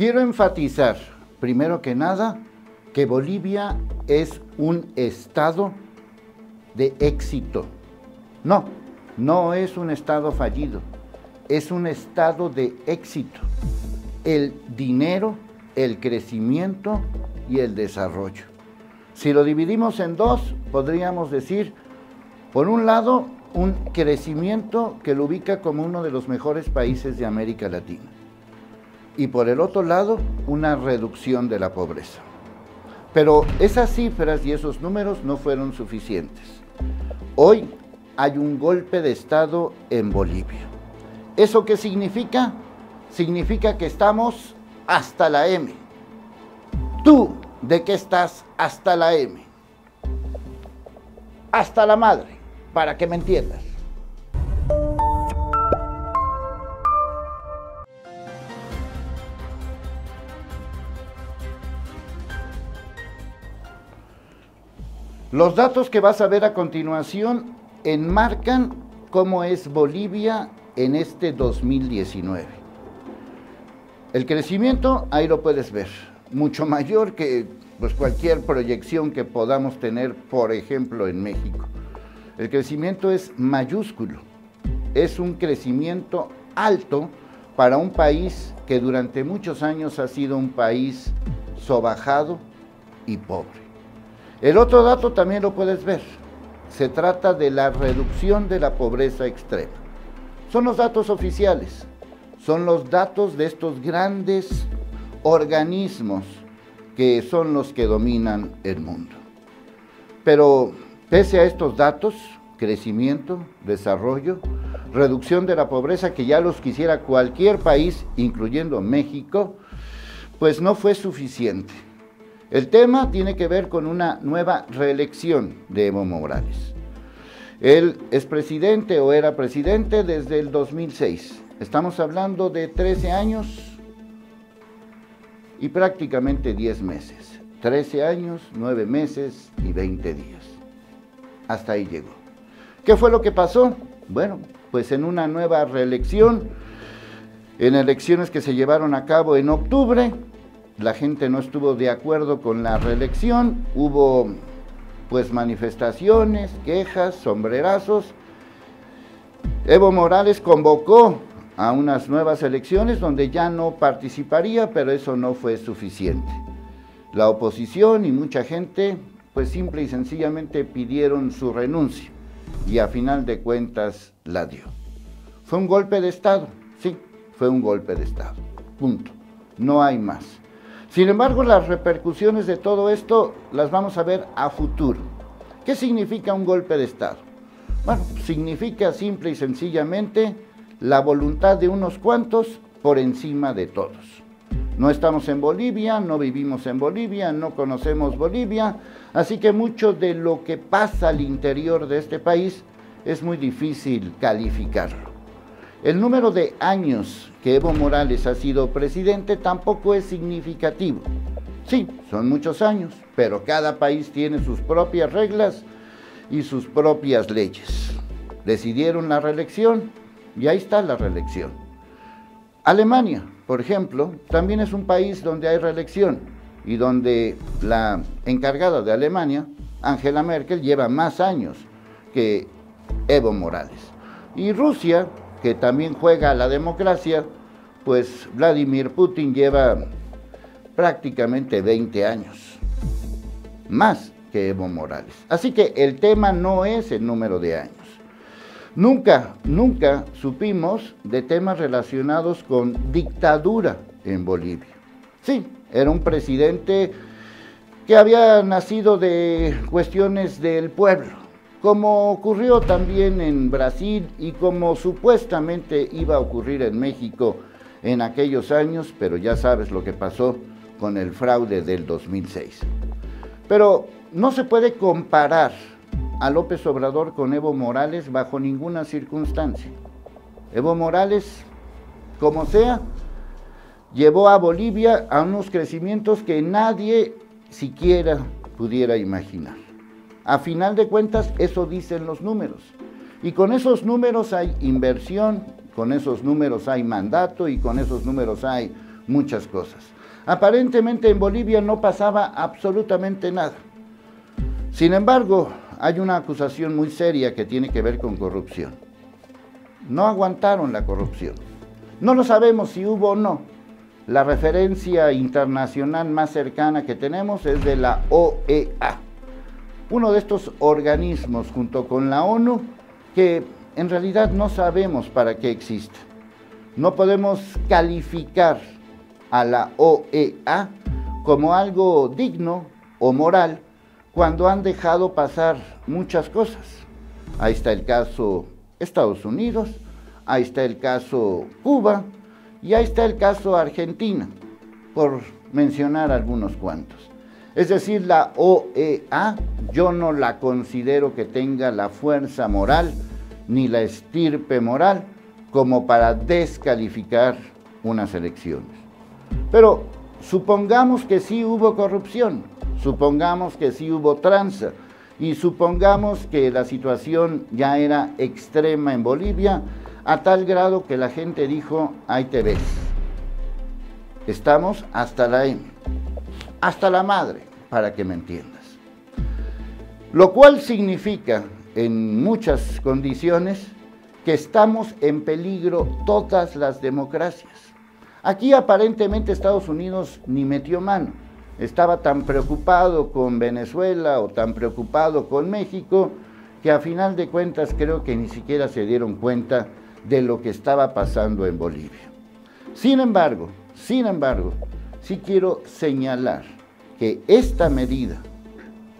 Quiero enfatizar, primero que nada, que Bolivia es un estado de éxito. No, no es un estado fallido, es un estado de éxito. El dinero, el crecimiento y el desarrollo. Si lo dividimos en dos, podríamos decir, por un lado, un crecimiento que lo ubica como uno de los mejores países de América Latina. Y por el otro lado, una reducción de la pobreza. Pero esas cifras y esos números no fueron suficientes. Hoy hay un golpe de Estado en Bolivia. ¿Eso qué significa? Significa que estamos hasta la M. ¿Tú de qué estás hasta la M? Hasta la madre para que me entiendas. Los datos que vas a ver a continuación enmarcan cómo es Bolivia en este 2019. El crecimiento, ahí lo puedes ver, mucho mayor que pues, cualquier proyección que podamos tener, por ejemplo, en México. El crecimiento es mayúsculo, es un crecimiento alto para un país que durante muchos años ha sido un país sobajado y pobre. El otro dato también lo puedes ver. Se trata de la reducción de la pobreza extrema. Son los datos oficiales, son los datos de estos grandes organismos que son los que dominan el mundo. Pero Pese a estos datos, crecimiento, desarrollo, reducción de la pobreza que ya los quisiera cualquier país, incluyendo México, pues no fue suficiente. El tema tiene que ver con una nueva reelección de Evo Morales. Él es presidente o era presidente desde el 2006. Estamos hablando de 13 años y prácticamente 10 meses. 13 años, 9 meses y 20 días hasta ahí llegó. ¿Qué fue lo que pasó? Bueno, pues en una nueva reelección, en elecciones que se llevaron a cabo en octubre, la gente no estuvo de acuerdo con la reelección, hubo pues manifestaciones, quejas, sombrerazos. Evo Morales convocó a unas nuevas elecciones donde ya no participaría, pero eso no fue suficiente. La oposición y mucha gente pues simple y sencillamente pidieron su renuncia y a final de cuentas la dio. Fue un golpe de Estado, sí, fue un golpe de Estado, punto, no hay más. Sin embargo, las repercusiones de todo esto las vamos a ver a futuro. ¿Qué significa un golpe de Estado? Bueno, significa simple y sencillamente la voluntad de unos cuantos por encima de todos. No estamos en Bolivia, no vivimos en Bolivia, no conocemos Bolivia, Así que mucho de lo que pasa al interior de este país es muy difícil calificarlo. El número de años que Evo Morales ha sido presidente tampoco es significativo. Sí, son muchos años, pero cada país tiene sus propias reglas y sus propias leyes. Decidieron la reelección y ahí está la reelección. Alemania, por ejemplo, también es un país donde hay reelección y donde la encargada de Alemania, Angela Merkel, lleva más años que Evo Morales. Y Rusia, que también juega a la democracia, pues Vladimir Putin lleva prácticamente 20 años, más que Evo Morales. Así que el tema no es el número de años. Nunca, nunca supimos de temas relacionados con dictadura en Bolivia. Sí, era un presidente que había nacido de cuestiones del pueblo, como ocurrió también en Brasil y como supuestamente iba a ocurrir en México en aquellos años, pero ya sabes lo que pasó con el fraude del 2006. Pero no se puede comparar a López Obrador con Evo Morales bajo ninguna circunstancia. Evo Morales, como sea, llevó a Bolivia a unos crecimientos que nadie siquiera pudiera imaginar. A final de cuentas, eso dicen los números. Y con esos números hay inversión, con esos números hay mandato y con esos números hay muchas cosas. Aparentemente en Bolivia no pasaba absolutamente nada. Sin embargo, hay una acusación muy seria que tiene que ver con corrupción. No aguantaron la corrupción. No lo sabemos si hubo o no. La referencia internacional más cercana que tenemos es de la OEA, uno de estos organismos junto con la ONU que en realidad no sabemos para qué existe. No podemos calificar a la OEA como algo digno o moral cuando han dejado pasar muchas cosas. Ahí está el caso Estados Unidos, ahí está el caso Cuba y ahí está el caso Argentina, por mencionar algunos cuantos. Es decir, la OEA yo no la considero que tenga la fuerza moral ni la estirpe moral como para descalificar unas elecciones. Pero supongamos que sí hubo corrupción, supongamos que sí hubo tranza y supongamos que la situación ya era extrema en Bolivia a tal grado que la gente dijo, ahí te ves. Estamos hasta la M, hasta la madre, para que me entiendas. Lo cual significa, en muchas condiciones, que estamos en peligro todas las democracias. Aquí aparentemente Estados Unidos ni metió mano estaba tan preocupado con Venezuela o tan preocupado con México que a final de cuentas creo que ni siquiera se dieron cuenta de lo que estaba pasando en Bolivia. Sin embargo, sin embargo, sí quiero señalar que esta medida,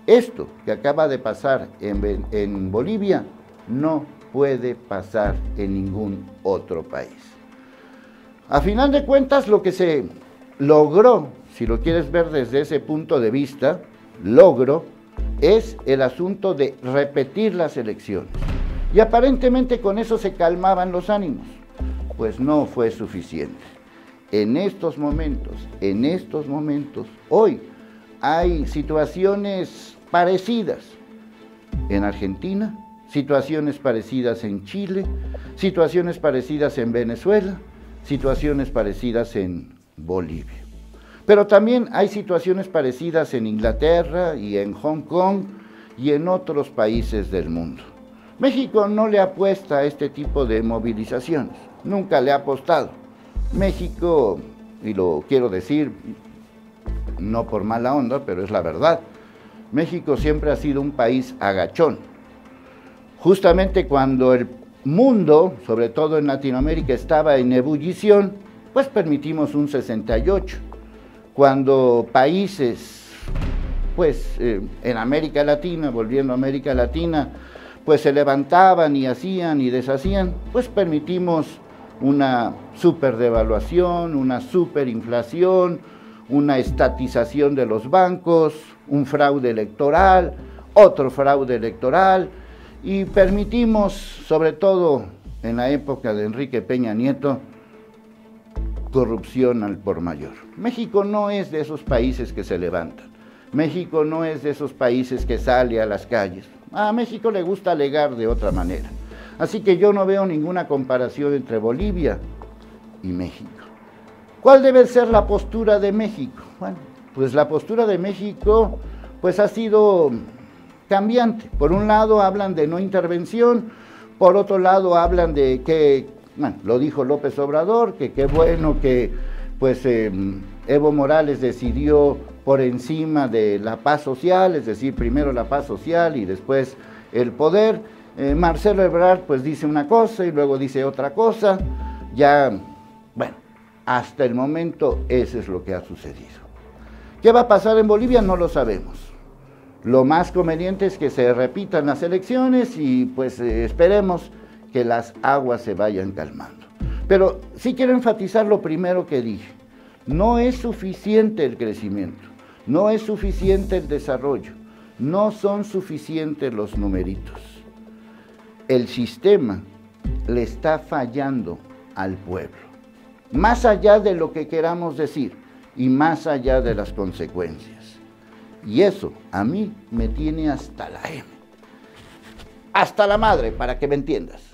esto que acaba de pasar en, en Bolivia, no puede pasar en ningún otro país. A final de cuentas, lo que se logró si lo quieres ver desde ese punto de vista, logro, es el asunto de repetir las elecciones. Y aparentemente con eso se calmaban los ánimos. Pues no fue suficiente. En estos momentos, en estos momentos, hoy hay situaciones parecidas en Argentina, situaciones parecidas en Chile, situaciones parecidas en Venezuela, situaciones parecidas en Bolivia. Pero también hay situaciones parecidas en Inglaterra y en Hong Kong y en otros países del mundo. México no le apuesta a este tipo de movilizaciones, nunca le ha apostado. México, y lo quiero decir no por mala onda, pero es la verdad, México siempre ha sido un país agachón. Justamente cuando el mundo, sobre todo en Latinoamérica, estaba en ebullición, pues permitimos un 68 cuando países, pues eh, en América Latina, volviendo a América Latina, pues se levantaban y hacían y deshacían, pues permitimos una superdevaluación, una superinflación, una estatización de los bancos, un fraude electoral, otro fraude electoral, y permitimos, sobre todo en la época de Enrique Peña Nieto, corrupción al por mayor. México no es de esos países que se levantan. México no es de esos países que sale a las calles. A México le gusta alegar de otra manera. Así que yo no veo ninguna comparación entre Bolivia y México. ¿Cuál debe ser la postura de México? Bueno, pues la postura de México pues ha sido cambiante. Por un lado hablan de no intervención, por otro lado hablan de que bueno, lo dijo López Obrador, que qué bueno que pues em, Evo Morales decidió por encima de la paz social, es decir, primero la paz social y después el poder. Eh, Marcelo Ebrard pues dice una cosa y luego dice otra cosa. Ya, bueno, hasta el momento eso es lo que ha sucedido. ¿Qué va a pasar en Bolivia? No lo sabemos. Lo más conveniente es que se repitan las elecciones y pues eh, esperemos que las aguas se vayan calmando. Pero sí quiero enfatizar lo primero que dije. No es suficiente el crecimiento, no es suficiente el desarrollo, no son suficientes los numeritos. El sistema le está fallando al pueblo, más allá de lo que queramos decir y más allá de las consecuencias. Y eso a mí me tiene hasta la M, hasta la madre, para que me entiendas.